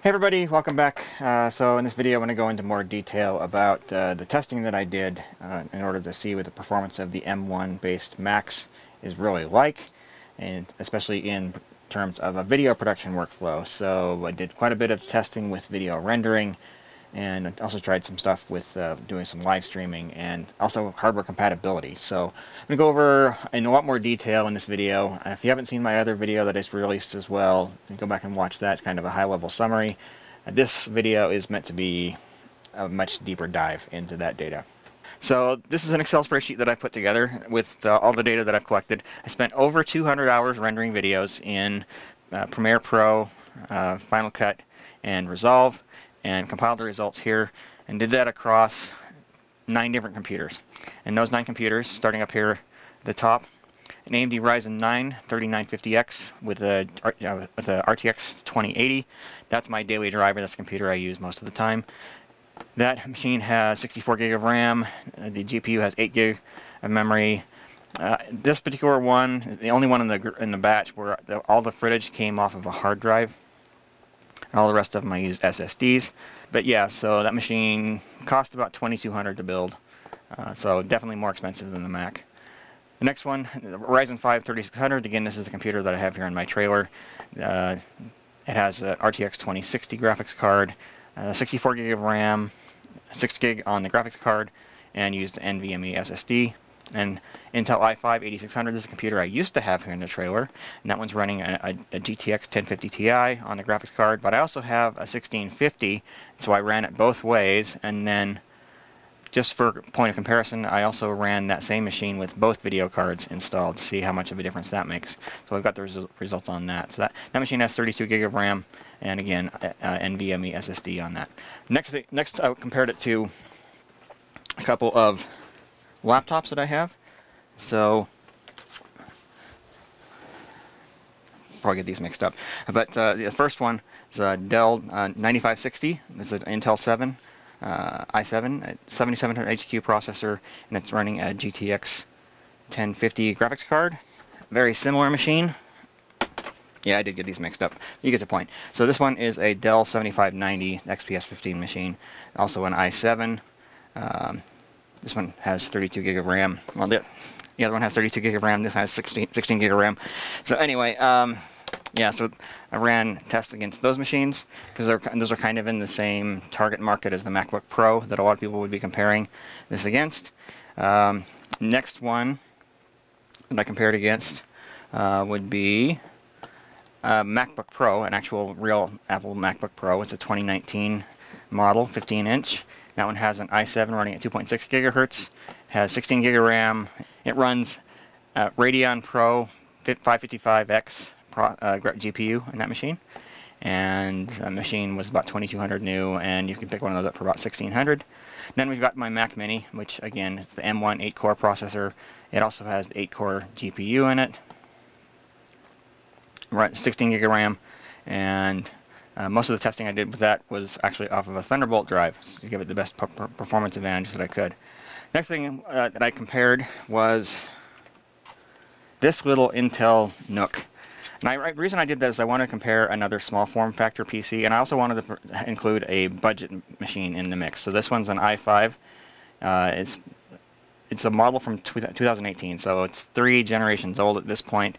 Hey everybody, welcome back. Uh, so in this video I'm going to go into more detail about uh, the testing that I did uh, in order to see what the performance of the M1 based Macs is really like, and especially in terms of a video production workflow. So I did quite a bit of testing with video rendering, and also tried some stuff with uh, doing some live streaming and also hardware compatibility. So I'm going to go over in a lot more detail in this video. if you haven't seen my other video that I just released as well, go back and watch that. It's kind of a high-level summary. This video is meant to be a much deeper dive into that data. So this is an Excel spreadsheet that I've put together with uh, all the data that I've collected. I spent over 200 hours rendering videos in uh, Premiere Pro, uh, Final Cut, and Resolve and compiled the results here and did that across nine different computers. And those nine computers, starting up here at the top, an AMD Ryzen 9 3950X with a, uh, with a RTX 2080. That's my daily driver. That's the computer I use most of the time. That machine has 64 gig of RAM. The GPU has 8 gig of memory. Uh, this particular one is the only one in the in the batch where the, all the footage came off of a hard drive. All the rest of them I used SSDs. But yeah, so that machine cost about 2200 to build. Uh, so definitely more expensive than the Mac. The next one, Ryzen 5 3600. Again, this is the computer that I have here in my trailer. Uh, it has an RTX 2060 graphics card, uh, 64 gig of RAM, 6 gig on the graphics card, and used NVMe SSD. And Intel i5 8600 is a computer I used to have here in the trailer, and that one's running a, a, a, GTX 1050 Ti on the graphics card, but I also have a 1650, so I ran it both ways, and then just for point of comparison, I also ran that same machine with both video cards installed to see how much of a difference that makes. So I've got the resu results on that. So that, that machine has 32 gig of RAM, and again, uh, uh NVMe SSD on that. Next, next I compared it to a couple of laptops that I have. So, probably get these mixed up. But uh, the first one is a Dell uh, 9560. This is an Intel 7 uh, i7 7700 HQ processor, and it's running a GTX 1050 graphics card. Very similar machine. Yeah, I did get these mixed up. You get the point. So this one is a Dell 7590 XPS 15 machine, also an i7. Um, this one has 32 gig of RAM. Well, the, the other one has 32 gig of RAM. This has 16, 16 gig of RAM. So anyway, um, yeah, so I ran tests against those machines because those are kind of in the same target market as the MacBook Pro that a lot of people would be comparing this against. Um, next one that I compared against uh, would be uh, MacBook Pro, an actual real Apple MacBook Pro. It's a 2019 model, 15 inch. That one has an i7 running at 2.6 gigahertz, has 16 gig of RAM. It runs uh, Radeon Pro 555X Pro, uh, GPU in that machine. And that machine was about 2200 new, and you can pick one of those up for about 1600 Then we've got my Mac Mini, which again, it's the M1 8-core processor. It also has the 8-core GPU in it. Right, 16 gig of RAM, and uh, most of the testing I did with that was actually off of a Thunderbolt drive to give it the best performance advantage that I could. Next thing uh, that I compared was this little Intel NUC. And I, the reason I did that is I wanted to compare another small form factor PC, and I also wanted to include a budget machine in the mix. So this one's an i5. Uh, it's it's a model from 2018, so it's three generations old at this point.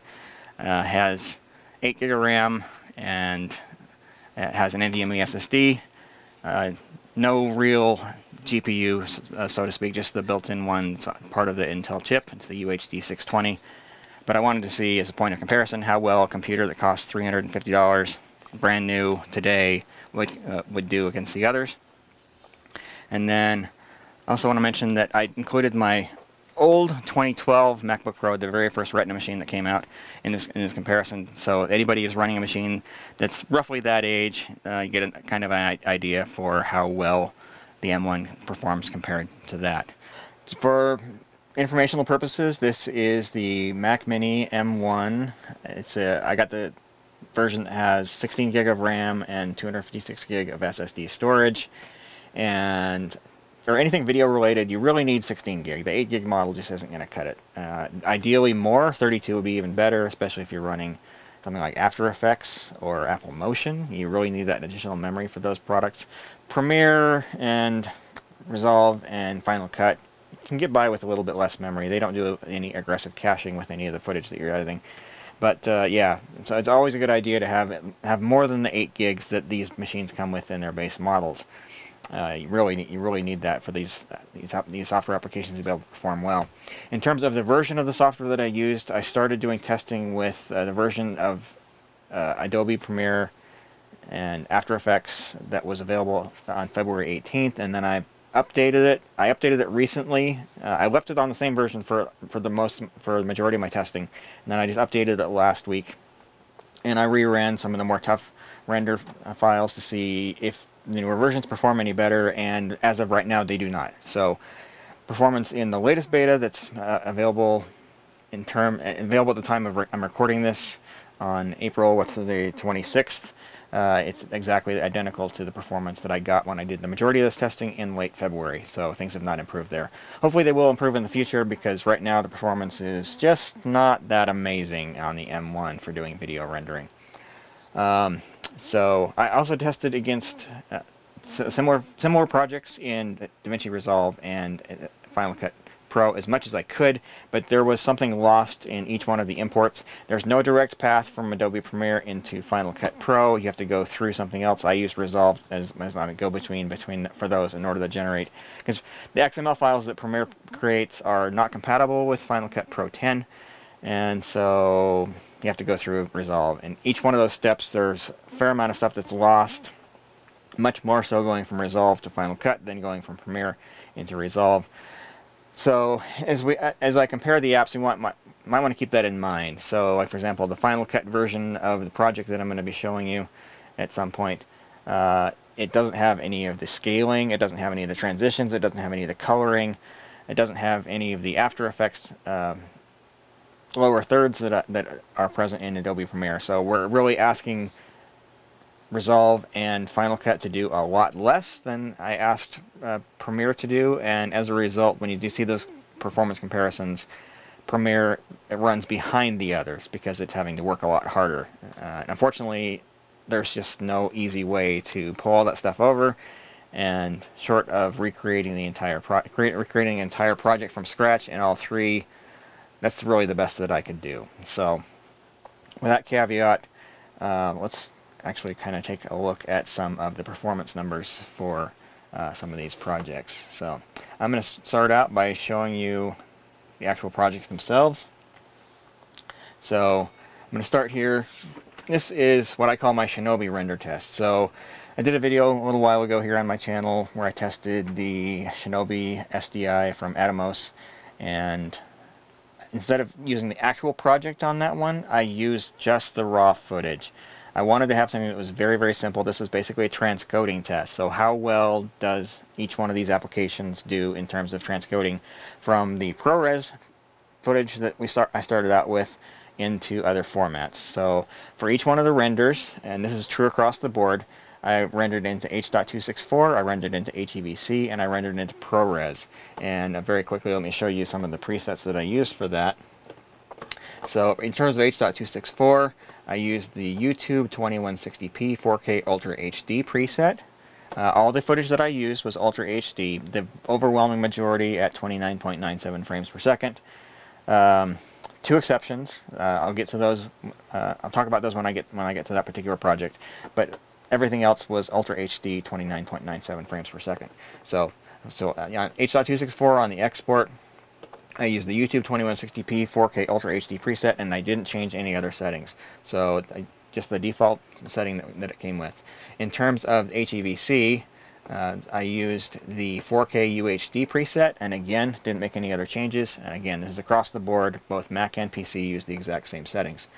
Uh, has 8 gig of RAM and it has an NVMe SSD, uh, no real GPU, uh, so to speak, just the built-in one. It's part of the Intel chip. It's the UHD 620. But I wanted to see, as a point of comparison, how well a computer that costs $350 brand new today would, uh, would do against the others. And then I also want to mention that I included my old 2012 MacBook Pro, the very first Retina machine that came out in this in this comparison. So anybody who's running a machine that's roughly that age, uh, you get a kind of an idea for how well the M1 performs compared to that. For informational purposes, this is the Mac Mini M1. It's a, I got the version that has 16 gig of RAM and 256 gig of SSD storage. And for anything video related, you really need 16 gig. The 8 gig model just isn't going to cut it. Uh, ideally more, 32 would be even better, especially if you're running something like After Effects or Apple Motion. You really need that additional memory for those products. Premiere and Resolve and Final Cut can get by with a little bit less memory. They don't do any aggressive caching with any of the footage that you're editing. But uh, yeah, so it's always a good idea to have have more than the 8 gigs that these machines come with in their base models. Uh, you really need, you really need that for these these these software applications to be able to perform well. In terms of the version of the software that I used, I started doing testing with uh, the version of uh, Adobe Premiere and After Effects that was available on February 18th, and then I updated it. I updated it recently. Uh, I left it on the same version for for the most for the majority of my testing, and then I just updated it last week, and I reran some of the more tough render files to see if the newer versions perform any better, and as of right now, they do not. So, performance in the latest beta that's uh, available in term available at the time of re I'm recording this on April what's the 26th uh, it's exactly identical to the performance that I got when I did the majority of this testing in late February, so things have not improved there. Hopefully they will improve in the future because right now the performance is just not that amazing on the M1 for doing video rendering. Um, so I also tested against uh, similar similar projects in DaVinci Resolve and uh, Final Cut Pro as much as I could, but there was something lost in each one of the imports. There's no direct path from Adobe Premiere into Final Cut Pro. You have to go through something else. I use Resolve as, as my go-between between for those in order to generate, because the XML files that Premiere creates are not compatible with Final Cut Pro 10, and so you have to go through Resolve. And each one of those steps, there's a fair amount of stuff that's lost, much more so going from Resolve to Final Cut than going from Premiere into Resolve. So as we as I compare the apps, we want might, might want to keep that in mind. So like for example, the Final Cut version of the project that I'm going to be showing you at some point, uh, it doesn't have any of the scaling, it doesn't have any of the transitions, it doesn't have any of the coloring, it doesn't have any of the After Effects uh, lower thirds that, that are present in Adobe Premiere. So we're really asking Resolve and Final Cut to do a lot less than I asked uh, Premiere to do, and as a result, when you do see those performance comparisons, Premiere runs behind the others because it's having to work a lot harder. Uh, unfortunately, there's just no easy way to pull all that stuff over, and short of recreating the entire pro recreating entire project from scratch in all three, that's really the best that I could do. So, with that caveat, uh, let's actually kind of take a look at some of the performance numbers for uh, some of these projects. So I'm going to start out by showing you the actual projects themselves. So I'm going to start here. This is what I call my Shinobi render test. So I did a video a little while ago here on my channel where I tested the Shinobi SDI from Atomos and instead of using the actual project on that one, I used just the raw footage. I wanted to have something that was very, very simple. This is basically a transcoding test. So how well does each one of these applications do in terms of transcoding from the ProRes footage that we start I started out with into other formats. So for each one of the renders, and this is true across the board, I rendered into H.264, I rendered into HEVC, and I rendered into ProRes. And uh, very quickly, let me show you some of the presets that I used for that. So in terms of H.264, I used the YouTube 2160p 4K Ultra HD preset. Uh, all the footage that I used was Ultra HD, the overwhelming majority at 29.97 frames per second. Um, two exceptions. Uh, I'll get to those. Uh, I'll talk about those when I get when I get to that particular project. But everything else was Ultra HD 29.97 frames per second. So so uh, on H.264 on the export, I used the YouTube 2160p 4K Ultra HD preset and I didn't change any other settings. So I, just the default setting that, that, it came with. In terms of HEVC, uh, I used the 4K UHD preset and again didn't make any other changes. And again, this is across the board. Both Mac and PC use the exact same settings.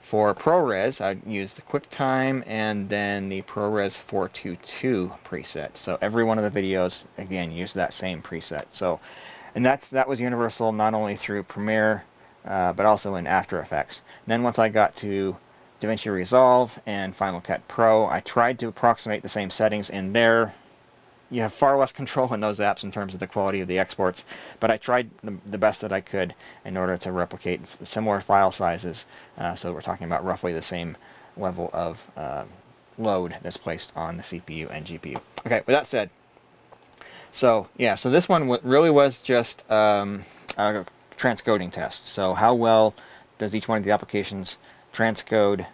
For ProRes, I use the QuickTime and then the ProRes 422 preset. So every one of the videos, again, use that same preset. So and that's that was universal not only through Premiere, uh, but also in After Effects. And then once I got to DaVinci Resolve and Final Cut Pro, I tried to approximate the same settings in there. You have far less control in those apps in terms of the quality of the exports. But I tried the, the best that I could in order to replicate similar file sizes. Uh, so we're talking about roughly the same level of uh, load that's placed on the CPU and GPU. Okay, with that said, so yeah, so this one really was just um, a transcoding test. So how well does each one of the applications transcode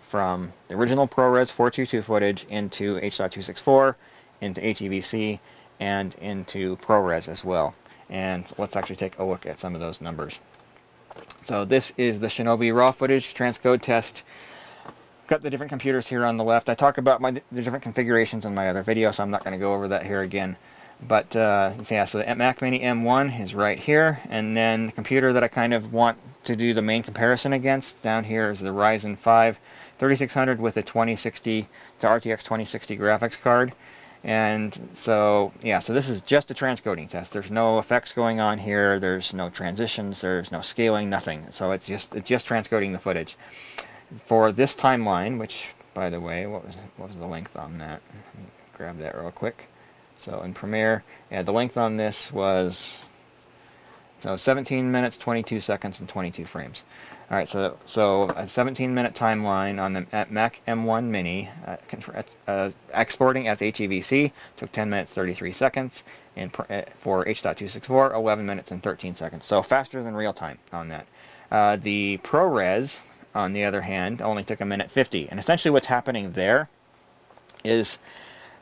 from the original ProRes 422 footage into H.264, into HEVC, and into ProRes as well. And let's actually take a look at some of those numbers. So this is the Shinobi raw footage transcode test. Got the different computers here on the left. I talk about my the different configurations in my other video, so I'm not going to go over that here again. But uh, yeah, so the Mac Mini M1 is right here, and then the computer that I kind of want to do the main comparison against down here is the Ryzen 5 3600 with a 2060 to RTX 2060 graphics card. And so, yeah, so this is just a transcoding test. There's no effects going on here. There's no transitions. There's no scaling, nothing. So it's just it's just transcoding the footage. For this timeline, which, by the way, what was, what was the length on that? grab that real quick. So in Premiere, yeah, the length on this was so 17 minutes, 22 seconds, and 22 frames. All right, so so a 17-minute timeline on the Mac M1 Mini, uh, uh, exporting as HEVC took 10 minutes 33 seconds, and uh, for H.264, 11 minutes and 13 seconds. So faster than real time on that. Uh, the ProRes, on the other hand, only took a minute 50. And essentially, what's happening there is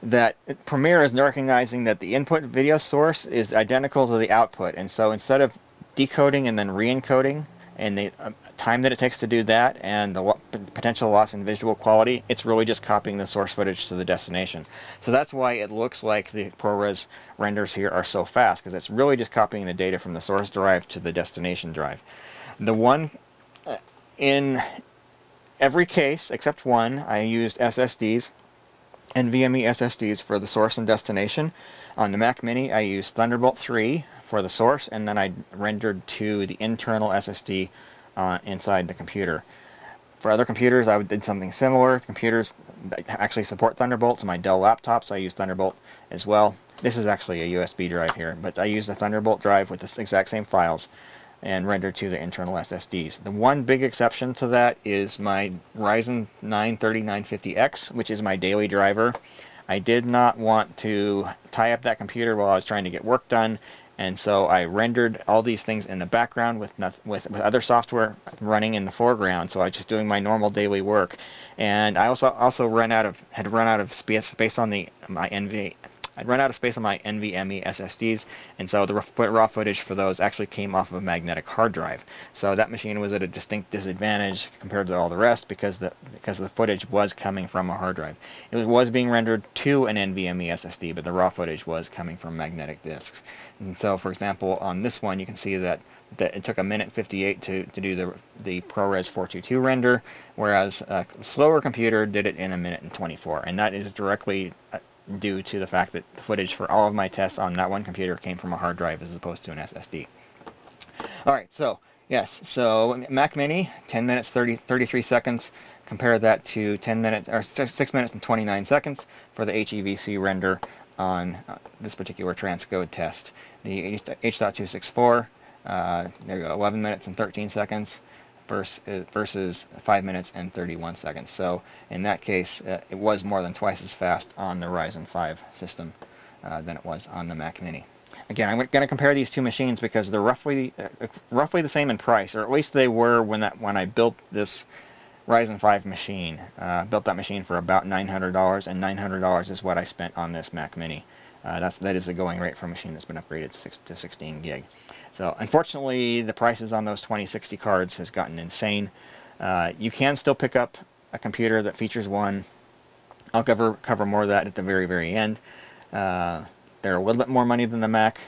that Premiere is recognizing that the input video source is identical to the output, and so instead of decoding and then re-encoding and the uh, time that it takes to do that and the potential loss in visual quality, it's really just copying the source footage to the destination. So that's why it looks like the ProRes renders here are so fast, because it's really just copying the data from the source drive to the destination drive. The one, uh, in every case except one, I used SSDs, NVMe SSDs for the source and destination. On the Mac Mini, I used Thunderbolt 3 for the source, and then I rendered to the internal SSD uh, inside the computer. For other computers, I did something similar. Computers that actually support Thunderbolt, so my Dell laptops, I use Thunderbolt as well. This is actually a USB drive here, but I use the Thunderbolt drive with the exact same files and render to the internal SSDs. The one big exception to that is my Ryzen 9 3950X, which is my daily driver. I did not want to tie up that computer while I was trying to get work done and so I rendered all these things in the background with, with, with other software running in the foreground. So I was just doing my normal daily work. And I also also run out of had run out of space based on the my NV I'd run out of space on my NVMe SSDs, and so the raw footage for those actually came off of a magnetic hard drive. So that machine was at a distinct disadvantage compared to all the rest because the because the footage was coming from a hard drive. It was, was being rendered to an NVMe SSD, but the raw footage was coming from magnetic disks. And so, for example, on this one, you can see that that it took a minute 58 to, to do the, the ProRes 422 render, whereas a slower computer did it in a minute and 24. And that is directly uh, due to the fact that the footage for all of my tests on that one computer came from a hard drive as opposed to an SSD. Alright, so yes, so Mac Mini, 10 minutes 30, 33 seconds. Compare that to 10 minutes or 6 minutes and 29 seconds for the HEVC render on uh, this particular transcode test. The H.264, uh, there you go, 11 minutes and 13 seconds versus, uh, versus 5 minutes and 31 seconds. So in that case, uh, it was more than twice as fast on the Ryzen 5 system uh, than it was on the Mac Mini. Again, I'm going to compare these two machines because they're roughly uh, uh, roughly the same in price, or at least they were when that when I built this Ryzen 5 machine. Uh, built that machine for about $900, and $900 is what I spent on this Mac Mini. That's that is the going rate for a machine that's been upgraded to 16 gig. So unfortunately, the prices on those 2060 cards has gotten insane. Uh, you can still pick up a computer that features one. I'll cover cover more of that at the very very end. Uh, they're a little bit more money than the Mac,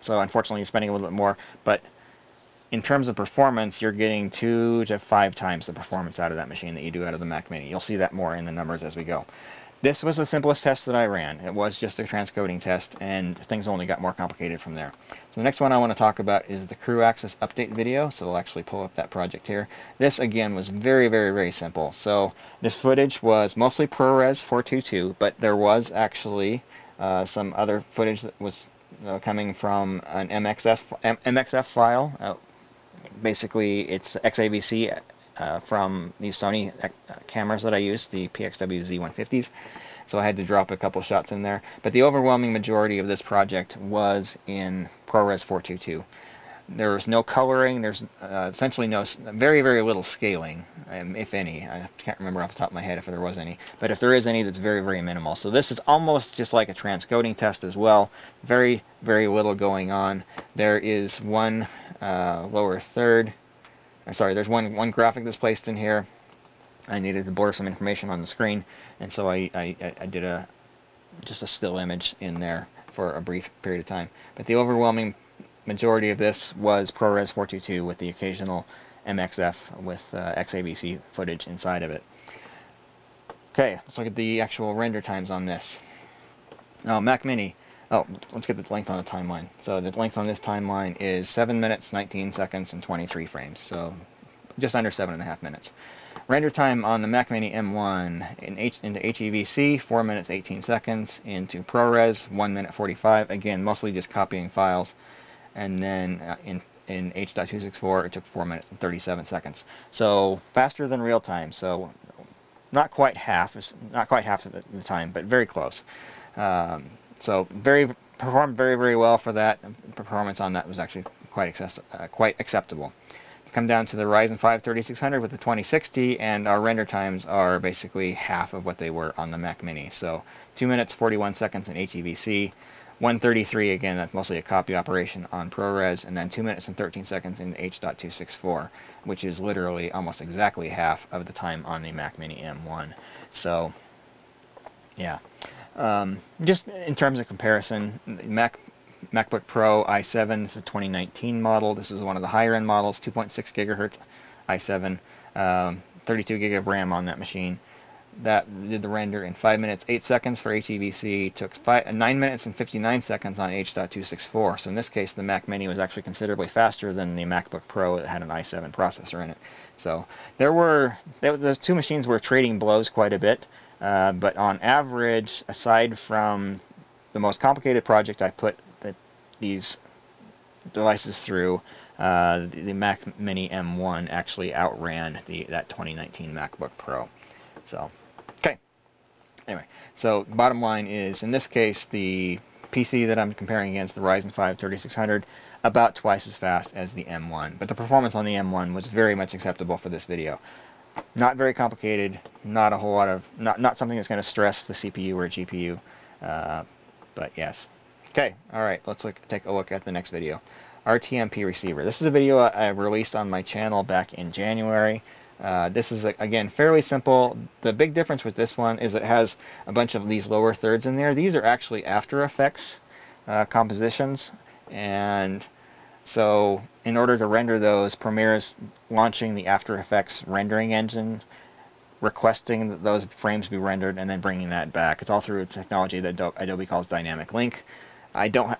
so unfortunately you're spending a little bit more. But in terms of performance, you're getting two to five times the performance out of that machine that you do out of the Mac Mini. You'll see that more in the numbers as we go. This was the simplest test that I ran. It was just a transcoding test, and things only got more complicated from there. So the next one I want to talk about is the CrewAxis update video. So I'll actually pull up that project here. This, again, was very, very, very simple. So this footage was mostly ProRes 422, but there was actually uh, some other footage that was uh, coming from an MXF, M MXF file. Uh, basically, it's XAVC uh, from these Sony uh, cameras that I use, the PXW Z150s. So I had to drop a couple shots in there. But the overwhelming majority of this project was in ProRes 422. There's no coloring, there's uh, essentially no, very, very little scaling, um, if any. I can't remember off the top of my head if there was any. But if there is any, that's very, very minimal. So this is almost just like a transcoding test as well. Very, very little going on. There is one uh, lower third. I'm sorry, there's one, one graphic that's placed in here. I needed to blur some information on the screen, and so I, I, I did a just a still image in there for a brief period of time. But the overwhelming majority of this was ProRes 422 with the occasional MXF with uh, XAVC footage inside of it. Okay, let's look at the actual render times on this. Oh, Mac Mini. Oh, let's get the length on the timeline. So the length on this timeline is 7 minutes, 19 seconds, and 23 frames. So just under 7.5 minutes. Render time on the Mac Mini M1 in H into HEVC, 4 minutes 18 seconds. Into ProRes, 1 minute 45. Again, mostly just copying files and then uh, in in H.264 it took 4 minutes and 37 seconds. So faster than real time. So not quite half, not quite half of the, time, but very close. Um, so very performed very very well for that. Performance on that was actually quite uh, quite acceptable. Come down to the Ryzen 5 3600 with the 2060, and our render times are basically half of what they were on the Mac Mini. So 2 minutes 41 seconds in HEVC, 133 again, that's mostly a copy operation on ProRes, and then 2 minutes and 13 seconds in H.264, which is literally almost exactly half of the time on the Mac Mini M1. So, yeah. Um, just in terms of comparison, Mac MacBook Pro i7, this is a 2019 model. This is one of the higher end models, 2.6 gigahertz i7, um, 32 gig of RAM on that machine that did the render in 5 minutes 8 seconds for HEVC, took five, uh, 9 minutes and 59 seconds on H.264. So in this case the Mac Mini was actually considerably faster than the MacBook Pro that had an i7 processor in it. So there were, those two machines were trading blows quite a bit, uh, but on average, aside from the most complicated project I put the, these devices through, uh, the, the Mac Mini M1 actually outran the, that 2019 MacBook Pro. So okay. Anyway, so bottom line is, in this case, the PC that I'm comparing against, the Ryzen 5 3600, about twice as fast as the M1. But the performance on the M1 was very much acceptable for this video. Not very complicated, not a whole lot of, not, not something that's going to stress the CPU or GPU, uh, but yes. Okay, alright, let's look, take a look at the next video. RTMP receiver. This is a video I released on my channel back in January. Uh, this is, again, fairly simple. The big difference with this one is it has a bunch of these lower thirds in there. These are actually After Effects uh, compositions. And so in order to render those, Premiere is launching the After Effects rendering engine, requesting that those frames be rendered, and then bringing that back. It's all through a technology that Adobe calls Dynamic Link. I don't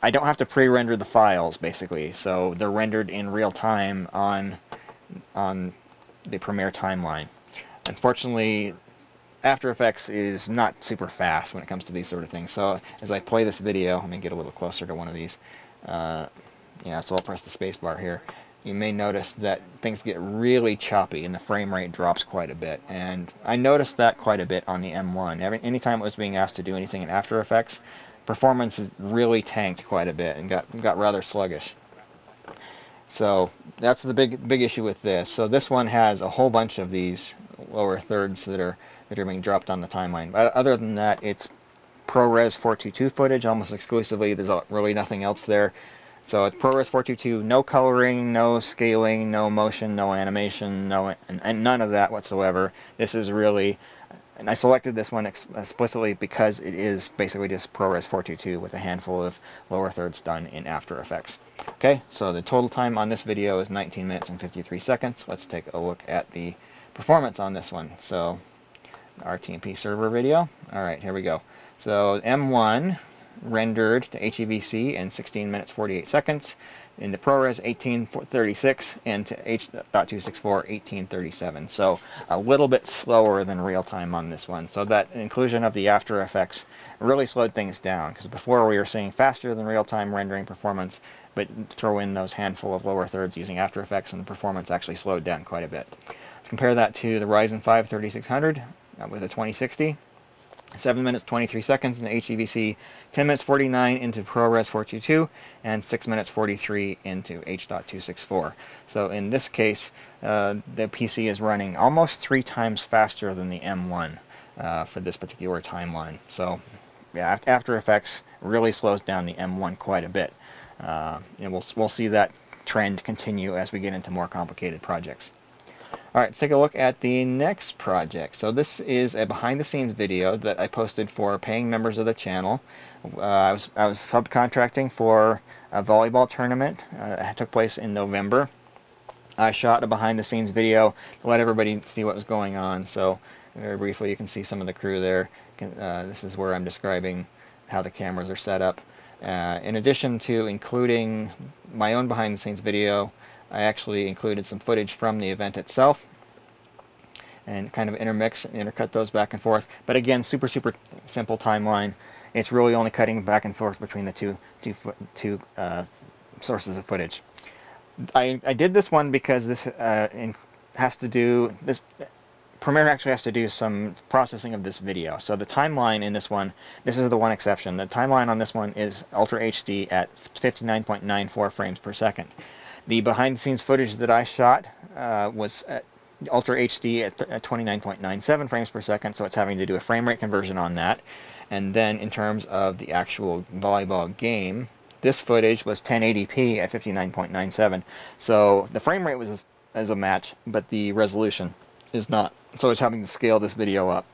I don't have to pre-render the files, basically. So they're rendered in real time on on the Premiere timeline. Unfortunately, After Effects is not super fast when it comes to these sort of things. So as I play this video, let me get a little closer to one of these. Uh, yeah, so I'll press the spacebar here. You may notice that things get really choppy and the frame rate drops quite a bit. And I noticed that quite a bit on the M1. Every, anytime it was being asked to do anything in After Effects, performance really tanked quite a bit and got, got rather sluggish. So that's the big big issue with this. So this one has a whole bunch of these lower thirds that are that are being dropped on the timeline. But other than that, it's ProRes 422 footage almost exclusively. There's really nothing else there. So it's ProRes 422, no coloring, no scaling, no motion, no animation, no and, and none of that whatsoever. This is really and I selected this one ex explicitly because it is basically just ProRes 422 with a handful of lower thirds done in After Effects. Okay, so the total time on this video is 19 minutes and 53 seconds. Let's take a look at the performance on this one. So, RTMP server video. Alright, here we go. So, M1, rendered to HEVC in 16 minutes 48 seconds. In the ProRes 1836 and to H.264 1837. So a little bit slower than real time on this one. So that inclusion of the After Effects really slowed things down because before we were seeing faster than real time rendering performance but throw in those handful of lower thirds using After Effects and the performance actually slowed down quite a bit. Let's compare that to the Ryzen 5 3600 uh, with a 2060. 7 minutes 23 seconds in the HEVC, 10 minutes 49 into ProRes 422, and 6 minutes 43 into H.264. So in this case, uh, the PC is running almost three times faster than the M1 uh, for this particular timeline. So yeah, After Effects really slows down the M1 quite a bit. Uh, and we'll, we'll see that trend continue as we get into more complicated projects. Alright, let's take a look at the next project. So this is a behind the scenes video that I posted for paying members of the channel. Uh, I, was, I was subcontracting for a volleyball tournament uh, that took place in November. I shot a behind the scenes video to let everybody see what was going on. So very briefly you can see some of the crew there. Uh, this is where I'm describing how the cameras are set up. Uh, in addition to including my own behind the scenes video, I actually included some footage from the event itself and kind of intermix and intercut those back and forth. But again, super, super simple timeline. It's really only cutting back and forth between the two, two, two uh, sources of footage. I, I did this one because this uh, has to do, this Premiere actually has to do some processing of this video. So the timeline in this one, this is the one exception. The timeline on this one is Ultra HD at 59.94 frames per second. The behind the scenes footage that I shot uh, was Ultra HD at, at 29.97 frames per second, so it's having to do a frame rate conversion on that. And then in terms of the actual volleyball game, this footage was 1080p at 59.97. So the frame rate was as a match, but the resolution is not. So it's having to scale this video up.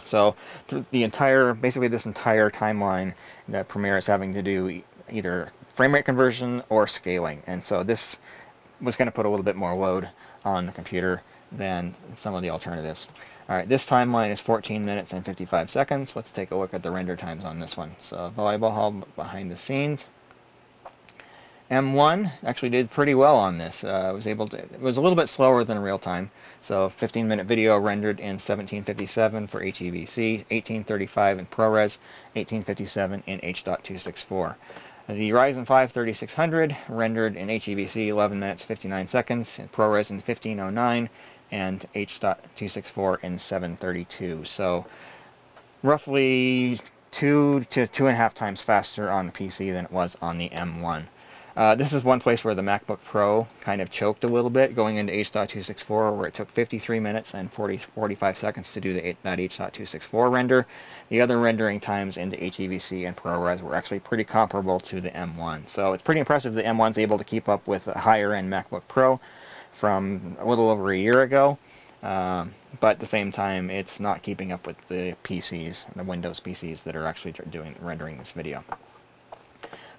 So the entire, basically this entire timeline that Premiere is having to do either frame rate conversion or scaling. And so this was going to put a little bit more load on the computer than some of the alternatives. Alright, this timeline is 14 minutes and 55 seconds. Let's take a look at the render times on this one. So Volleyball Hall behind the scenes. M1 actually did pretty well on this. Uh, was able to, it was a little bit slower than real time. So 15 minute video rendered in 1757 for HEVC, 1835 in ProRes, 1857 in H.264. The Ryzen 5 3600 rendered in HEVC 11 minutes 59 seconds, in ProRes in 1509, and H.264 in 732. So roughly two to two and a half times faster on the PC than it was on the M1. Uh, this is one place where the MacBook Pro kind of choked a little bit going into H.264 where it took 53 minutes and 40, 45 seconds to do the, that H.264 render. The other rendering times into HEVC and ProRes were actually pretty comparable to the M1. So it's pretty impressive the M1's able to keep up with a higher end MacBook Pro from a little over a year ago. Um, but at the same time, it's not keeping up with the PCs, the Windows PCs that are actually doing rendering this video.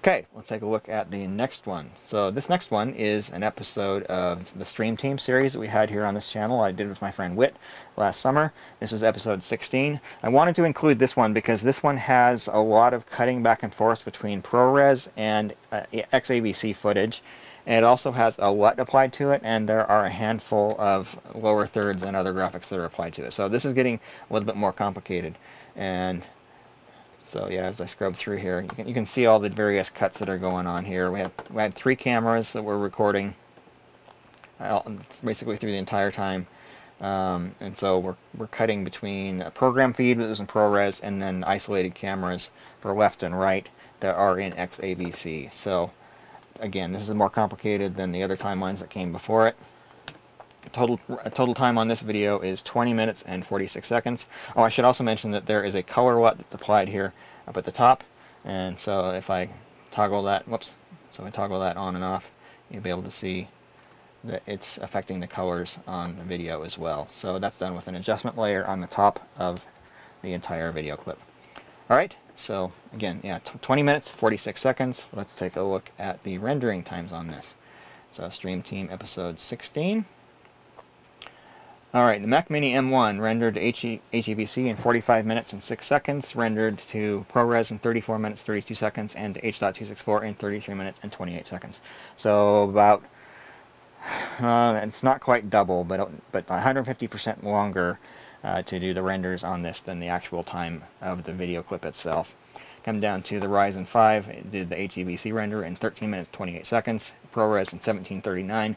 Okay, let's take a look at the next one. So this next one is an episode of the Stream Team series that we had here on this channel. I did with my friend Wit last summer. This is episode 16. I wanted to include this one because this one has a lot of cutting back and forth between ProRes and uh, XAVC footage. It also has a LUT applied to it, and there are a handful of lower thirds and other graphics that are applied to it. So this is getting a little bit more complicated. And so yeah, as I scrub through here, you can, you can see all the various cuts that are going on here. We, have, we had three cameras that were recording uh, basically through the entire time. Um, and so we're, we're cutting between a program feed that was in ProRes and then isolated cameras for left and right that are in XAVC. So again, this is more complicated than the other timelines that came before it. Total, total time on this video is 20 minutes and 46 seconds. Oh, I should also mention that there is a color LUT that's applied here up at the top. And so if I toggle that, whoops, so I toggle that on and off, you'll be able to see that it's affecting the colors on the video as well. So that's done with an adjustment layer on the top of the entire video clip. Alright, so again, yeah, 20 minutes, 46 seconds. Let's take a look at the rendering times on this. So Stream Team episode 16. Alright, the Mac Mini M1 rendered HEVC in 45 minutes and 6 seconds, rendered to ProRes in 34 minutes 32 seconds, and H.264 in 33 minutes and 28 seconds. So about, uh, it's not quite double, but but 150% longer uh, to do the renders on this than the actual time of the video clip itself. Come down to the Ryzen 5, it did the HEVC render in 13 minutes 28 seconds, ProRes in 1739,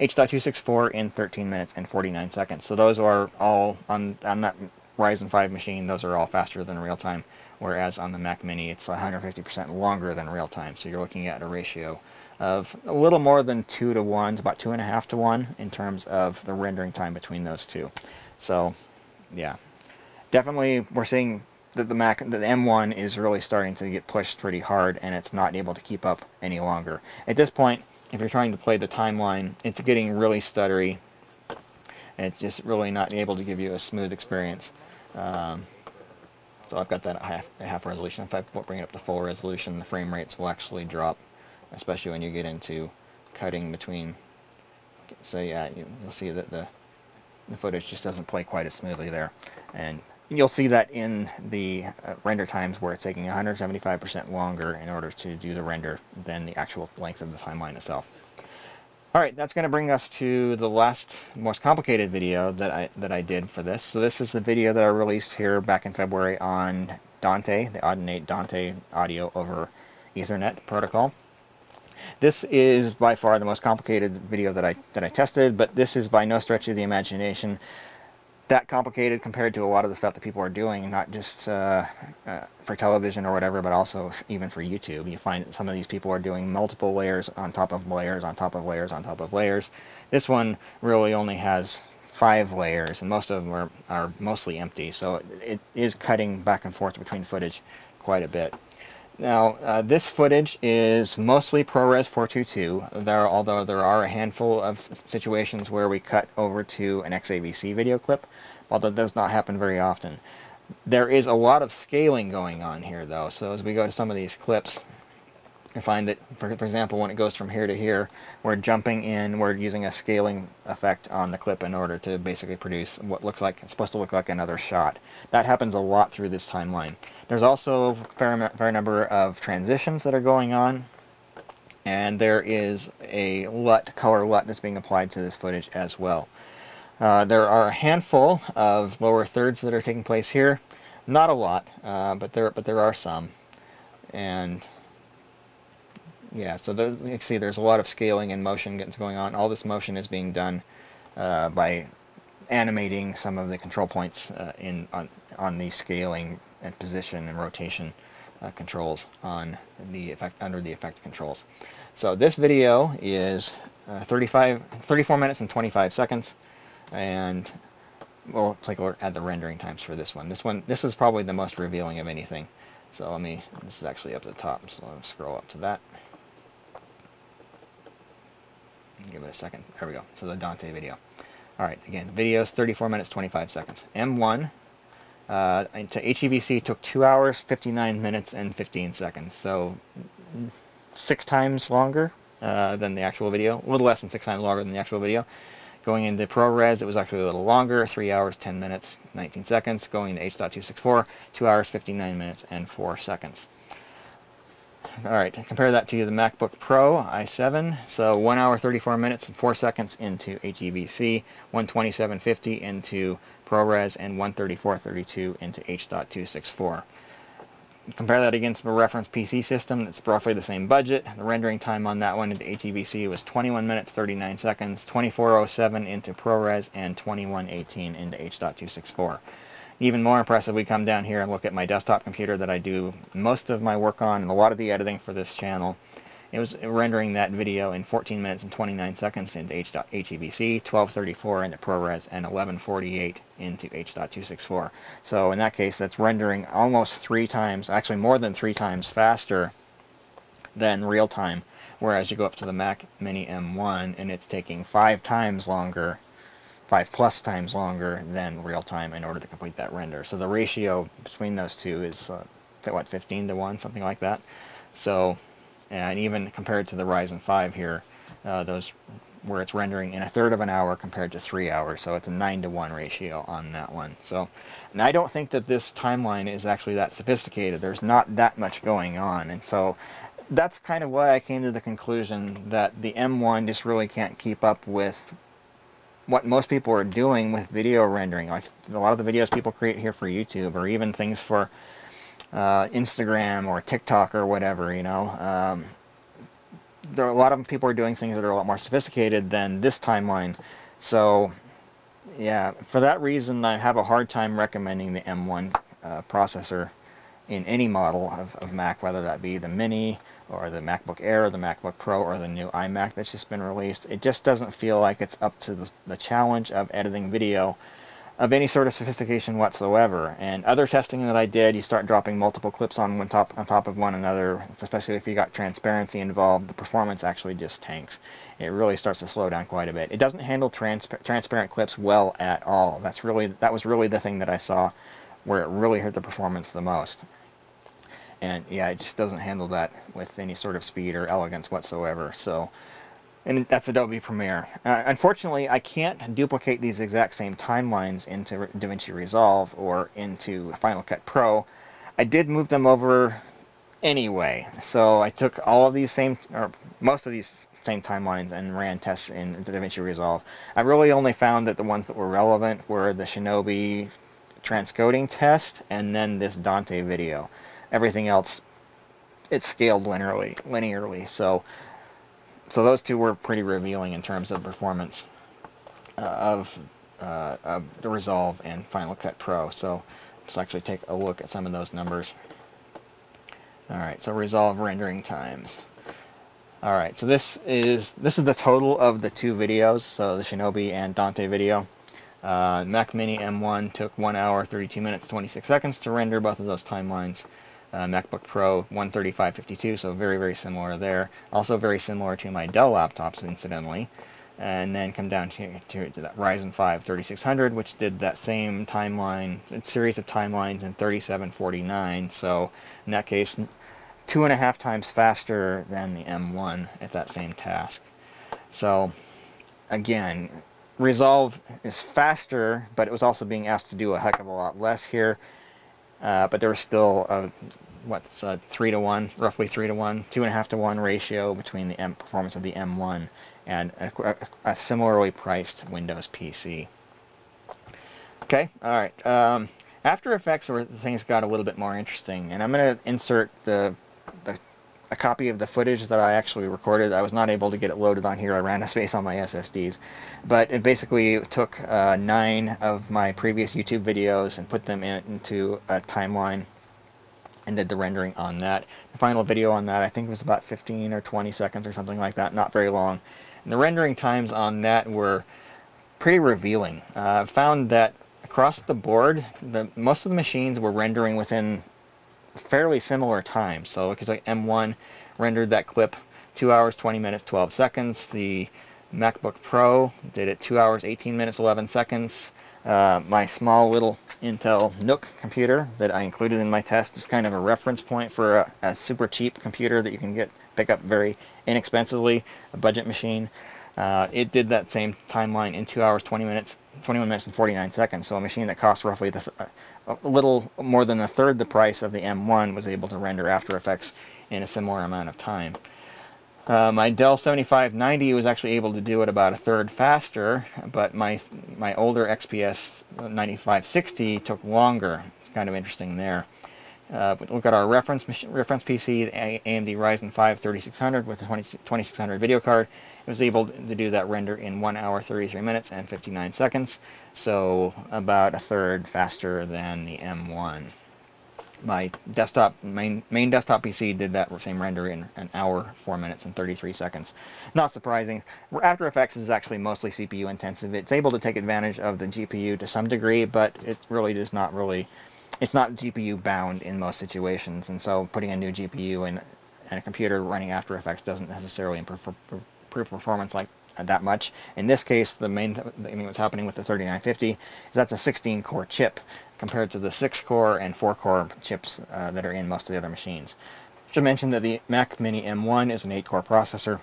H.264 in 13 minutes and 49 seconds. So those are all, on, on that Ryzen 5 machine, those are all faster than real time, whereas on the Mac Mini it's 150% longer than real time. So you're looking at a ratio of a little more than 2 to 1, about 2.5 to 1 in terms of the rendering time between those two. So, yeah. Definitely we're seeing that the Mac, the M1 is really starting to get pushed pretty hard and it's not able to keep up any longer. At this point, if you're trying to play the timeline, it's getting really stuttery. And it's just really not able to give you a smooth experience. Um, so I've got that at half, half resolution. If I bring it up to full resolution, the frame rates will actually drop, especially when you get into cutting between. So yeah, you, will see that the the footage just doesn't play quite as smoothly there, and you'll see that in the uh, render times where it's taking 175% longer in order to do the render than the actual length of the timeline itself. Alright, that's going to bring us to the last, most complicated video that I, that I did for this. So this is the video that I released here back in February on Dante, the Audinate Dante audio over Ethernet protocol. This is by far the most complicated video that I, that I tested, but this is by no stretch of the imagination that complicated compared to a lot of the stuff that people are doing, not just uh, uh, for television or whatever, but also even for YouTube. You find some of these people are doing multiple layers on top of layers on top of layers on top of layers. This one really only has five layers, and most of them are, are mostly empty, so it is cutting back and forth between footage quite a bit. Now, uh, this footage is mostly ProRes 422, there, although there are a handful of situations where we cut over to an XAVC video clip, although that does not happen very often. There is a lot of scaling going on here, though, so as we go to some of these clips, you find that, for, for example, when it goes from here to here, we're jumping in, we're using a scaling effect on the clip in order to basically produce what looks like, it's supposed to look like another shot. That happens a lot through this timeline. There's also a fair, fair number of transitions that are going on, and there is a LUT, color LUT that's being applied to this footage as well. Uh, there are a handful of lower thirds that are taking place here. Not a lot, uh, but there but there are some. And yeah, so you can see there's a lot of scaling and motion going on. All this motion is being done uh, by animating some of the control points uh, in on, on the scaling and position and rotation uh, controls on the effect under the effect controls. So this video is uh, 35, 34 minutes and 25 seconds, and we'll take a look at the rendering times for this one. This one, this is probably the most revealing of anything. So let me, this is actually up at the top, so let me scroll up to that. Give it a second. There we go. So the Dante video. Alright, again, video is 34 minutes, 25 seconds. M1 uh, to HEVC took 2 hours, 59 minutes, and 15 seconds. So six times longer uh, than the actual video. A little less than six times longer than the actual video. Going into ProRes, it was actually a little longer, 3 hours, 10 minutes, 19 seconds. Going to H.264, 2 hours, 59 minutes, and 4 seconds. Alright, compare that to the MacBook Pro i7. So 1 hour 34 minutes and 4 seconds into HEVC, 127.50 into ProRes, and 134.32 into H.264. Compare that against a reference PC system that's roughly the same budget. The rendering time on that one into HEVC was 21 minutes 39 seconds, 2407 into ProRes, and 2118 into H.264 even more impressive, we come down here and look at my desktop computer that I do most of my work on and a lot of the editing for this channel. It was rendering that video in 14 minutes and 29 seconds into H.HEVC, 1234 into ProRes, and 1148 into H.264. So in that case, that's rendering almost three times, actually more than three times faster than real time. Whereas you go up to the Mac Mini M1 and it's taking five times longer five plus times longer than real time in order to complete that render. So the ratio between those two is uh, what 15 to 1, something like that. So, and even compared to the Ryzen 5 here, uh, those where it's rendering in a third of an hour compared to three hours. So it's a nine to one ratio on that one. So, and I don't think that this timeline is actually that sophisticated. There's not that much going on, and so that's kind of why I came to the conclusion that the M1 just really can't keep up with what most people are doing with video rendering. Like a lot of the videos people create here for YouTube, or even things for uh, Instagram or TikTok or whatever, you know. Um, there are a lot of people are doing things that are a lot more sophisticated than this timeline. So, yeah, for that reason, I have a hard time recommending the M1 uh, processor in any model of, of Mac, whether that be the Mini or the MacBook Air or the MacBook Pro or the new iMac that's just been released. It just doesn't feel like it's up to the, the challenge of editing video of any sort of sophistication whatsoever. And other testing that I did, you start dropping multiple clips on one top on top of one another, especially if you got transparency involved, the performance actually just tanks. It really starts to slow down quite a bit. It doesn't handle transpa transparent clips well at all. That's really that was really the thing that I saw where it really hurt the performance the most. And yeah, it just doesn't handle that with any sort of speed or elegance whatsoever. So and that's Adobe Premiere. Uh, unfortunately, I can't duplicate these exact same timelines into DaVinci Resolve or into Final Cut Pro. I did move them over anyway, so I took all of these same, or most of these same timelines and ran tests in DaVinci Resolve. I really only found that the ones that were relevant were the Shinobi transcoding test and then this Dante video. Everything else, it scaled linearly, linearly, so so those two were pretty revealing in terms of performance uh, of, uh, of the Resolve and Final Cut Pro. So let's actually take a look at some of those numbers. Alright, so Resolve rendering times. Alright, so this is this is the total of the two videos, so the Shinobi and Dante video. Uh, Mac Mini M1 took 1 hour, 32 minutes, 26 seconds to render both of those timelines uh, MacBook Pro 13552, so very, very similar there. Also very similar to my Dell laptops, incidentally. And then come down to, to, to that Ryzen 5 3600, which did that same timeline, series of timelines in 3749. So in that case, two and a half times faster than the M1 at that same task. So again, Resolve is faster, but it was also being asked to do a heck of a lot less here. Uh, but there was still a what's a three to one, roughly three to one, two and a half to one ratio between the M performance of the M1 and a, a similarly priced Windows PC. Okay, all right. Um, After Effects, where things got a little bit more interesting, and I'm going to insert the, the a copy of the footage that I actually recorded. I was not able to get it loaded on here. I ran out of space on my SSDs. But it basically took uh, nine of my previous YouTube videos and put them in, into a timeline and did the rendering on that. The final video on that I think was about 15 or 20 seconds or something like that, not very long. And the rendering times on that were pretty revealing. I uh, found that across the board, the most of the machines were rendering within fairly similar time. So because like M1 rendered that clip 2 hours 20 minutes 12 seconds. The MacBook Pro did it 2 hours 18 minutes 11 seconds. Uh, my small little Intel NUC computer that I included in my test is kind of a reference point for a, a super cheap computer that you can get pick up very inexpensively, a budget machine. Uh, it did that same timeline in 2 hours 20 minutes 21 minutes and 49 seconds so a machine that costs roughly the, a little more than a third the price of the M1 was able to render After Effects in a similar amount of time. Uh, my Dell 7590 was actually able to do it about a third faster, but my my older XPS 9560 took longer. It's kind of interesting there. Uh, look at our reference reference PC, the AMD Ryzen 5 3600 with a 20, 2600 video card. It was able to do that render in 1 hour 33 minutes and 59 seconds, so about a third faster than the M1. My desktop main main desktop PC did that same render in an hour, 4 minutes, and 33 seconds. Not surprising. After Effects is actually mostly CPU intensive. It's able to take advantage of the GPU to some degree, but it really does not really it's not GPU bound in most situations, and so putting a new GPU in, in a computer running After Effects doesn't necessarily improve, improve performance like that much. In this case, the main th I mean, what's happening with the 3950 is that's a 16-core chip compared to the 6-core and 4-core chips uh, that are in most of the other machines. I should mention that the Mac Mini M1 is an 8-core processor,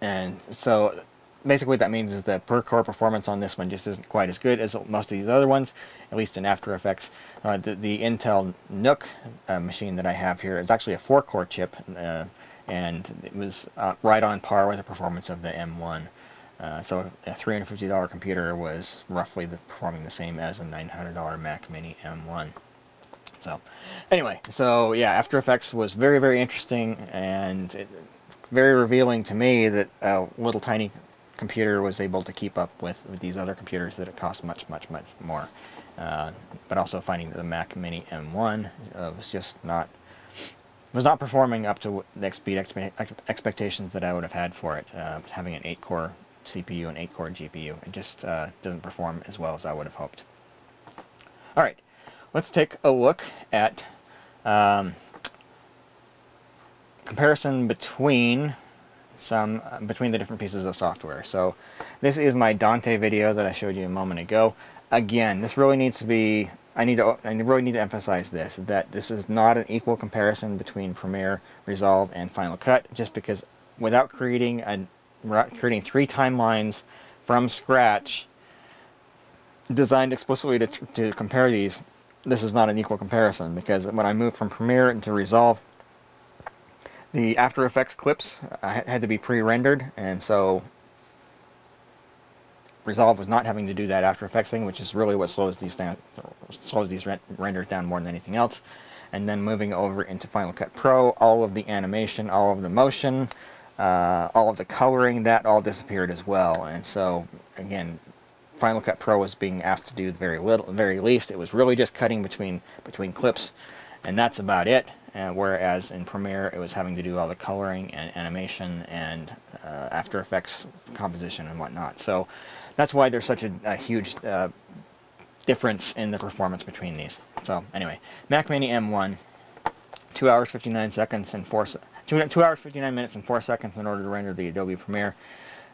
and so basically what that means is the per core performance on this one just isn't quite as good as most of these other ones, at least in After Effects. Uh, the, the, Intel NUC uh, machine that I have here is actually a 4-core chip, uh, and it was uh, right on par with the performance of the M1. Uh, so a $350 computer was roughly the, performing the same as a $900 Mac Mini M1. So anyway, so yeah, After Effects was very, very interesting and it, very revealing to me that a little tiny computer was able to keep up with, with these other computers that it cost much, much, much more. Uh, but also finding that the Mac Mini M1 uh, was just not was not performing up to the speed expectations that I would have had for it. Uh, having an 8-core CPU and 8-core GPU, it just uh, doesn't perform as well as I would have hoped. All right, let's take a look at um, comparison between some uh, between the different pieces of software. So this is my Dante video that I showed you a moment ago. Again, this really needs to be I need to I really need to emphasize this that this is not an equal comparison between Premiere, Resolve, and Final Cut. Just because without creating a creating three timelines from scratch, designed explicitly to to compare these, this is not an equal comparison because when I move from Premiere into Resolve, the After Effects clips uh, had to be pre-rendered, and so Resolve was not having to do that After Effects thing, which is really what slows these down, slows these renders down more than anything else. And then moving over into Final Cut Pro, all of the animation, all of the motion, uh, all of the coloring, that all disappeared as well. And so, again, Final Cut Pro was being asked to do the very little, very least. It was really just cutting between between clips, and that's about it. Whereas in Premiere, it was having to do all the coloring and animation and uh, After Effects composition and whatnot. So that's why there's such a, a huge uh, difference in the performance between these. So anyway, Mac Mini M1, 2 hours 59 seconds and 4 two, 2 hours 59 minutes and 4 seconds in order to render the Adobe Premiere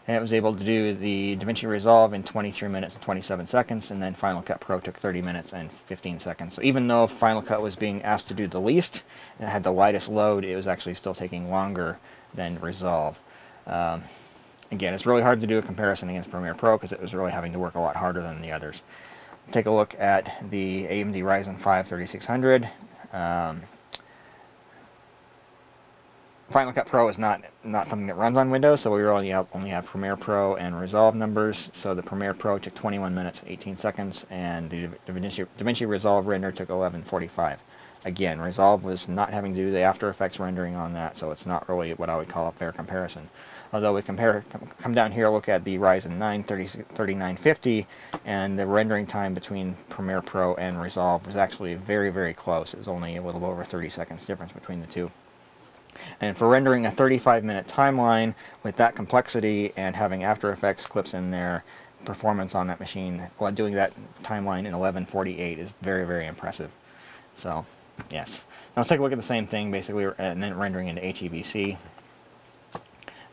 and it was able to do the DaVinci Resolve in 23 minutes and 27 seconds, and then Final Cut Pro took 30 minutes and 15 seconds. So even though Final Cut was being asked to do the least, it had the lightest load, it was actually still taking longer than Resolve. Um, again, it's really hard to do a comparison against Premiere Pro because it was really having to work a lot harder than the others. Take a look at the AMD Ryzen 5 3600. Um, Final Cut Pro is not not something that runs on Windows, so we only have, only have Premiere Pro and Resolve numbers. So the Premiere Pro took 21 minutes 18 seconds, and the DaVinci, DaVinci Resolve render took 11:45. Again, Resolve was not having to do the After Effects rendering on that, so it's not really what I would call a fair comparison. Although we compare, come down here, look at the Ryzen 9 30, 3950, and the rendering time between Premiere Pro and Resolve was actually very, very close. It was only a little over 30 seconds difference between the two. And for rendering a 35 minute timeline with that complexity and having After Effects clips in there, performance on that machine while doing that timeline in 1148 is very, very impressive. So, yes. Now let's take a look at the same thing, basically, and then rendering into HEVC.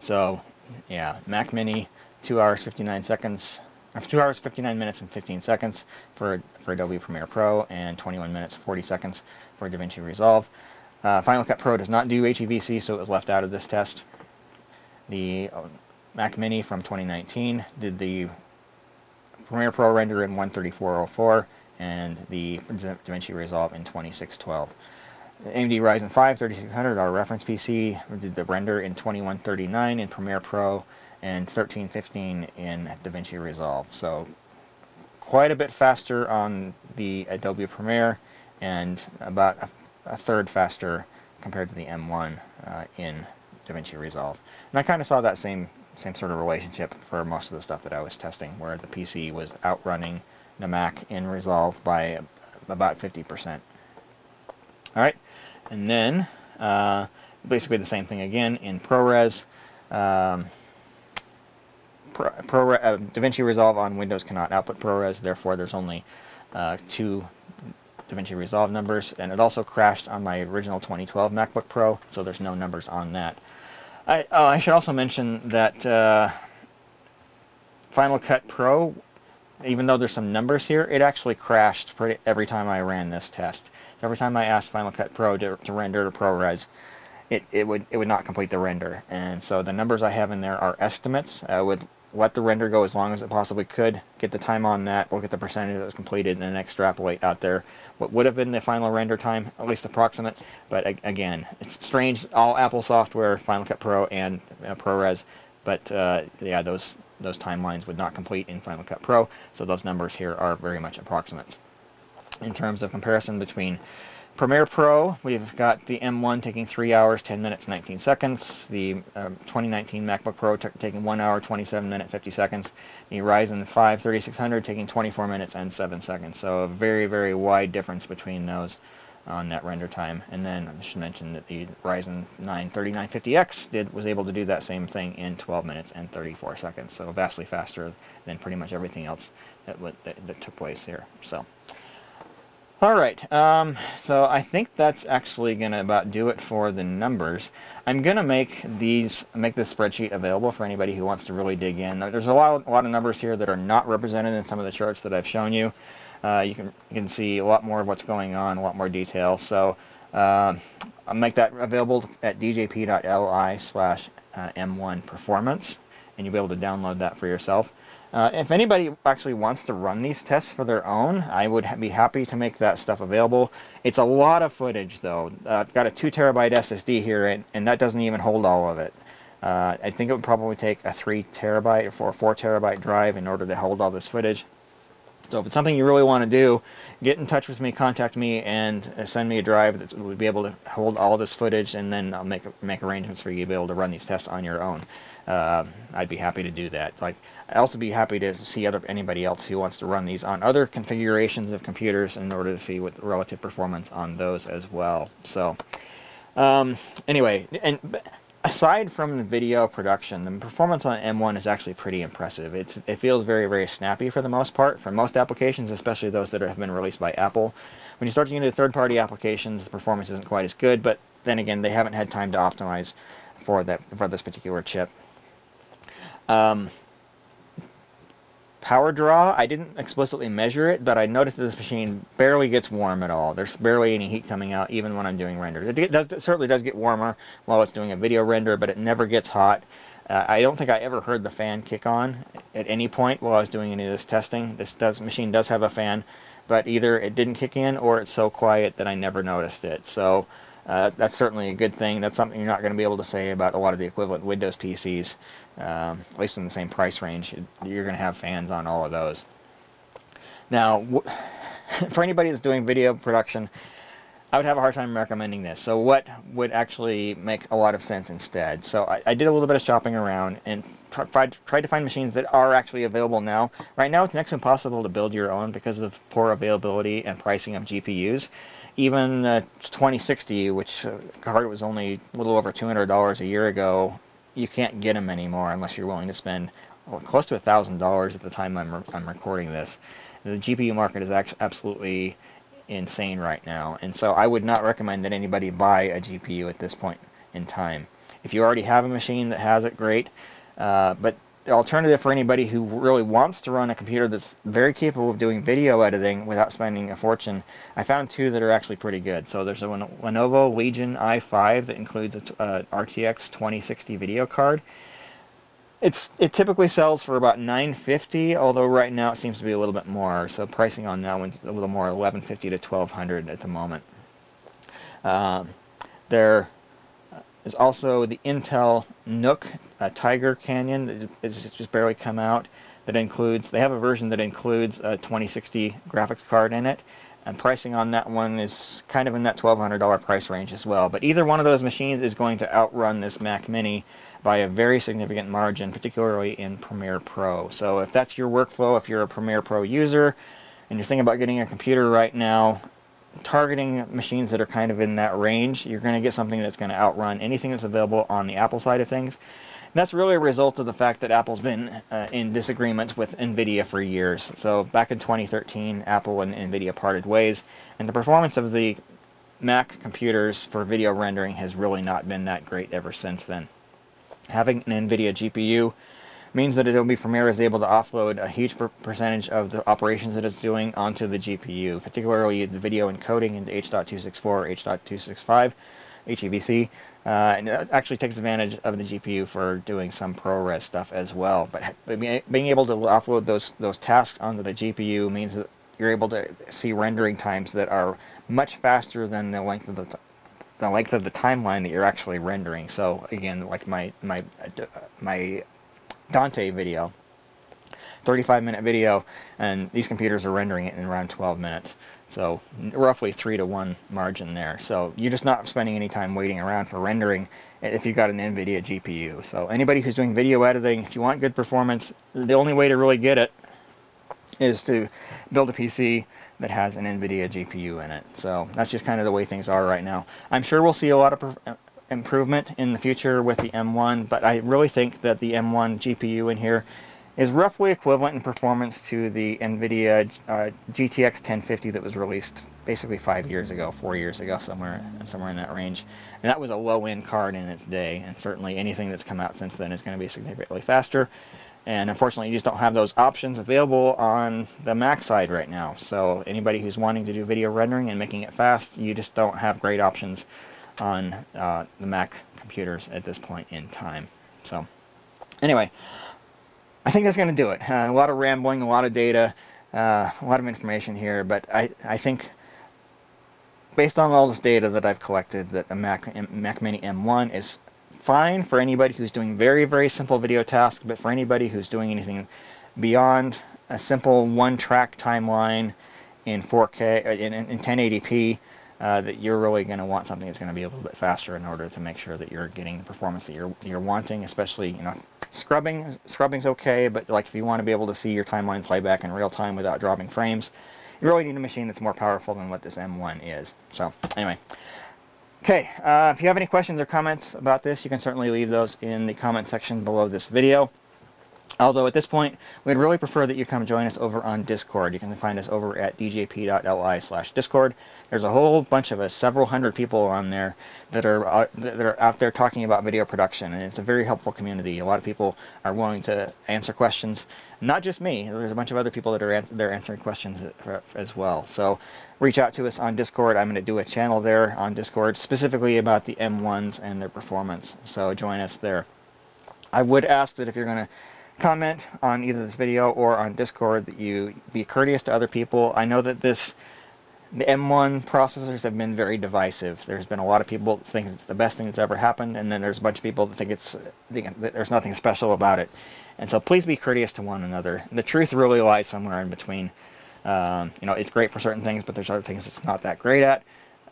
So, yeah, Mac Mini, 2 hours 59 seconds, 2 hours 59 minutes and 15 seconds for, for Adobe Premiere Pro, and 21 minutes 40 seconds for DaVinci Resolve. Uh, Final Cut Pro does not do HEVC, so it was left out of this test. The uh, Mac Mini from 2019 did the Premiere Pro render in 13404 and the DaVinci Resolve in 2612. AMD Ryzen 5 3600, our reference PC, did the render in 2139 in Premiere Pro and 1315 in DaVinci Resolve. So quite a bit faster on the Adobe Premiere and about a a third faster compared to the M1 uh, in DaVinci Resolve. And I kind of saw that same same sort of relationship for most of the stuff that I was testing, where the PC was outrunning the Mac in Resolve by about 50%. Alright, and then uh, basically the same thing again in ProRes. Um, Pro, Pro, uh, DaVinci Resolve on Windows cannot output ProRes, therefore there's only uh, two DaVinci Resolve numbers, and it also crashed on my original 2012 MacBook Pro, so there's no numbers on that. I, oh, I should also mention that uh, Final Cut Pro, even though there's some numbers here, it actually crashed pretty, every time I ran this test. Every time I asked Final Cut Pro to, to render to ProRes, it, it would it would not complete the render. And so the numbers I have in there are estimates. I would let the render go as long as it possibly could, get the time on that, look at the percentage that was completed, and then extrapolate out there what would have been the final render time, at least approximate. But again, it's strange, all Apple software, Final Cut Pro and uh, ProRes, but uh, yeah, those those timelines would not complete in Final Cut Pro, so those numbers here are very much approximate. In terms of comparison between Premiere Pro, we've got the M1 taking 3 hours, 10 minutes, 19 seconds. The um, 2019 MacBook Pro taking 1 hour, 27 minutes, 50 seconds. The Ryzen 5 3600 taking 24 minutes and 7 seconds. So a very, very wide difference between those on that render time. And then I should mention that the Ryzen 9 3950X did was able to do that same thing in 12 minutes and 34 seconds. So vastly faster than pretty much everything else that, that, that took place here. So. Alright, um, so I think that's actually going to about do it for the numbers. I'm going to make these, make this spreadsheet available for anybody who wants to really dig in. There's a lot, a lot of numbers here that are not represented in some of the charts that I've shown you. Uh, you, can, you can see a lot more of what's going on, a lot more detail. So uh, I'll make that available at djp.li slash uh, m1 performance, and you'll be able to download that for yourself. Uh, if anybody actually wants to run these tests for their own, I would ha be happy to make that stuff available. It's a lot of footage though. Uh, I've got a 2 terabyte SSD here and, and, that doesn't even hold all of it. Uh, I think it would probably take a 3 terabyte or 4 terabyte drive in order to hold all this footage. So if it's something you really want to do, get in touch with me, contact me, and uh, send me a drive that would be able to hold all this footage, and then I'll make make arrangements for you to be able to run these tests on your own. Uh, I'd be happy to do that. Like I'd also be happy to see other anybody else who wants to run these on other configurations of computers in order to see what relative performance on those as well. So um, anyway, and aside from the video production, the performance on M1 is actually pretty impressive. It's, it feels very, very snappy for the most part, for most applications, especially those that have been released by Apple. When you start to get into third-party applications, the performance isn't quite as good, but then again, they haven't had time to optimize for that for this particular chip. Um, power draw, I didn't explicitly measure it, but I noticed that this machine barely gets warm at all. There's barely any heat coming out, even when I'm doing render. It, does, it certainly does get warmer while it's doing a video render, but it never gets hot. Uh, I don't think I ever heard the fan kick on at any point while I was doing any of this testing. This does, machine does have a fan, but either it didn't kick in or it's so quiet that I never noticed it. So uh, that's certainly a good thing. That's something you're not going to be able to say about a lot of the equivalent Windows PCs, um, at least in the same price range. You're going to have fans on all of those. Now, for anybody that's doing video production, I would have a hard time recommending this. So what would actually make a lot of sense instead? So I, I did a little bit of shopping around and tried, tried to find machines that are actually available now. Right now it's next to impossible to build your own because of poor availability and pricing of GPUs. Even the 2060, which uh, card was only a little over $200 a year ago, you can't get them anymore unless you're willing to spend well, close to $1,000 at the time I'm, re I'm recording this. The GPU market is absolutely insane right now. And so I would not recommend that anybody buy a GPU at this point in time. If you already have a machine that has it, great. Uh, but the alternative for anybody who really wants to run a computer that's very capable of doing video editing without spending a fortune, I found two that are actually pretty good. So there's a Lenovo Legion i5 that includes a uh, RTX 2060 video card. It's it typically sells for about 950, although right now it seems to be a little bit more. So pricing on that one's a little more 1150 to 1200 at the moment. Um, there is also the Intel NUC uh, Tiger Canyon it's just barely come out. That includes they have a version that includes a 2060 graphics card in it. And pricing on that one is kind of in that $1,200 price range as well. But either one of those machines is going to outrun this Mac Mini by a very significant margin, particularly in Premiere Pro. So if that's your workflow, if you're a Premiere Pro user, and you're thinking about getting a computer right now, targeting machines that are kind of in that range, you're going to get something that's going to outrun anything that's available on the Apple side of things. And that's really a result of the fact that Apple's been uh, in disagreement with NVIDIA for years. So back in 2013, Apple and NVIDIA parted ways, and the performance of the Mac computers for video rendering has really not been that great ever since then having an NVIDIA GPU means that Adobe Premiere is able to offload a huge per percentage of the operations that it's doing onto the GPU, particularly the video encoding into H.264 or H.265. HEVC. Uh, and it actually takes advantage of the GPU for doing some ProRes stuff as well. But being able to offload those those tasks onto the GPU means that you're able to see rendering times that are much faster than the length of the the length of the timeline that you're actually rendering. So again, like my my my Dante video, 35 minute video, and these computers are rendering it in around 12 minutes. So roughly three to one margin there. So you're just not spending any time waiting around for rendering if you've got an NVIDIA GPU. So anybody who's doing video editing, if you want good performance, the only way to really get it is to build a PC that has an NVIDIA GPU in it. So that's just kind of the way things are right now. I'm sure we'll see a lot of improvement in the future with the M1, but I really think that the M1 GPU in here is roughly equivalent in performance to the NVIDIA uh, GTX 1050 that was released basically five years ago, four years ago, somewhere somewhere in that range. And that was a low-end card in its day, and certainly anything that's come out since then is going to be significantly faster. And unfortunately, you just don't have those options available on the Mac side right now. So anybody who's wanting to do video rendering and making it fast, you just don't have great options on uh, the Mac computers at this point in time. So anyway, I think that's going to do it. Uh, a lot of rambling, a lot of data, uh, a lot of information here, but I, I think based on all this data that I've collected that a Mac, Mac Mini M1 is fine for anybody who's doing very, very simple video tasks, but for anybody who's doing anything beyond a simple one-track timeline in 4K, uh, in, in 1080p, uh, that you're really going to want something that's going to be a little bit faster in order to make sure that you're getting the performance that you're you're wanting. Especially, you know, scrubbing scrubbing's okay, but like if you want to be able to see your timeline playback in real time without dropping frames, you really need a machine that's more powerful than what this M1 is. So anyway. Okay, uh, if you have any questions or comments about this, you can certainly leave those in the comment section below this video. Although at this point, we'd really prefer that you come join us over on Discord. You can find us over at djp.li slash discord. There's a whole bunch of us, several hundred people on there that are, uh, that are out there talking about video production, and it's a very helpful community. A lot of people are willing to answer questions. Not just me, there's a bunch of other people that are an they're answering questions as well. So reach out to us on Discord. I'm going to do a channel there on Discord specifically about the M1s and their performance. So join us there. I would ask that if you're going to comment on either this video or on Discord that you be courteous to other people. I know that this the M1 processors have been very divisive. There's been a lot of people that think it's the best thing that's ever happened, and then there's a bunch of people that think it's think there's nothing special about it. And so please be courteous to one another. The truth really lies somewhere in between. Um, you know, it's great for certain things, but there's other things it's not that great at.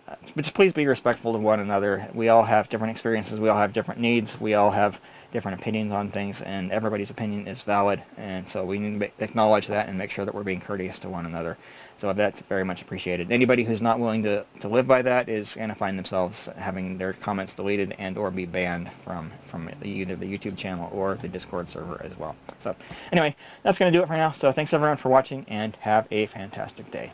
Uh, but just please be respectful to one another. We all have different experiences. We all have different needs. We all have different opinions on things, and everybody's opinion is valid, and so we need to acknowledge that and make sure that we're being courteous to one another. So that's very much appreciated. Anybody who's not willing to, to live by that is going to find themselves having their comments deleted and or be banned from, from either the YouTube channel or the Discord server as well. So anyway, that's going to do it for now. So thanks everyone for watching, and have a fantastic day.